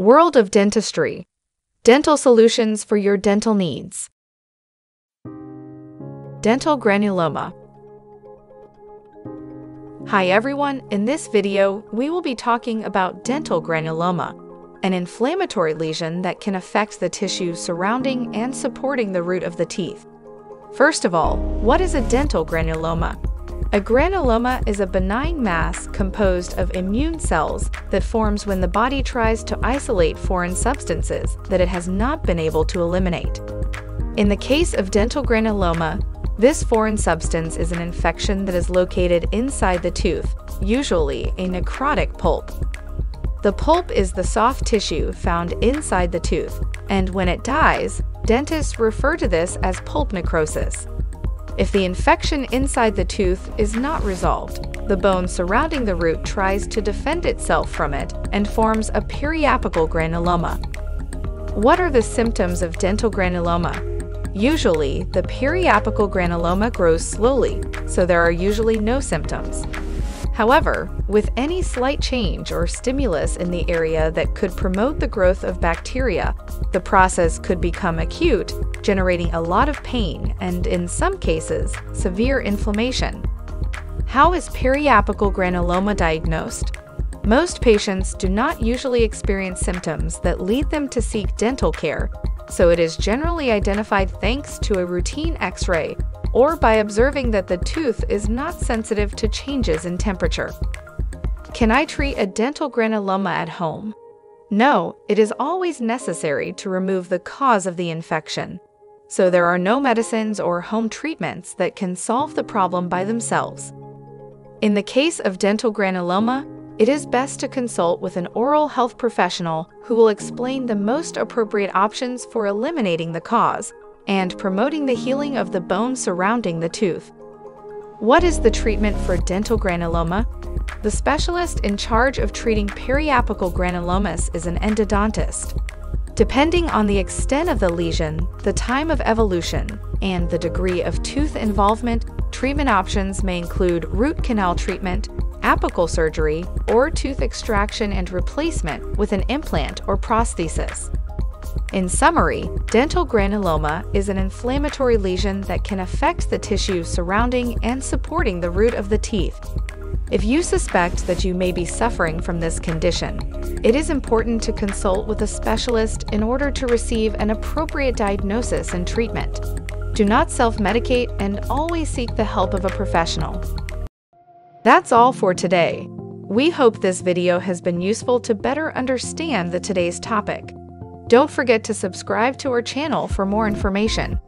World of Dentistry Dental Solutions for Your Dental Needs. Dental Granuloma. Hi everyone, in this video, we will be talking about dental granuloma, an inflammatory lesion that can affect the tissue surrounding and supporting the root of the teeth. First of all, what is a dental granuloma? A granuloma is a benign mass composed of immune cells that forms when the body tries to isolate foreign substances that it has not been able to eliminate. In the case of dental granuloma, this foreign substance is an infection that is located inside the tooth, usually a necrotic pulp. The pulp is the soft tissue found inside the tooth, and when it dies, dentists refer to this as pulp necrosis. If the infection inside the tooth is not resolved, the bone surrounding the root tries to defend itself from it and forms a periapical granuloma. What are the symptoms of dental granuloma? Usually, the periapical granuloma grows slowly, so there are usually no symptoms. However, with any slight change or stimulus in the area that could promote the growth of bacteria, the process could become acute, generating a lot of pain and, in some cases, severe inflammation. How is periapical granuloma diagnosed? Most patients do not usually experience symptoms that lead them to seek dental care, so it is generally identified thanks to a routine x-ray or by observing that the tooth is not sensitive to changes in temperature. Can I treat a dental granuloma at home? No, it is always necessary to remove the cause of the infection. So there are no medicines or home treatments that can solve the problem by themselves. In the case of dental granuloma, it is best to consult with an oral health professional who will explain the most appropriate options for eliminating the cause and promoting the healing of the bone surrounding the tooth. What is the treatment for dental granuloma? The specialist in charge of treating periapical granulomas is an endodontist. Depending on the extent of the lesion, the time of evolution, and the degree of tooth involvement, treatment options may include root canal treatment, apical surgery, or tooth extraction and replacement with an implant or prosthesis. In summary, dental granuloma is an inflammatory lesion that can affect the tissue surrounding and supporting the root of the teeth. If you suspect that you may be suffering from this condition, it is important to consult with a specialist in order to receive an appropriate diagnosis and treatment. Do not self-medicate and always seek the help of a professional. That's all for today. We hope this video has been useful to better understand the today's topic. Don't forget to subscribe to our channel for more information.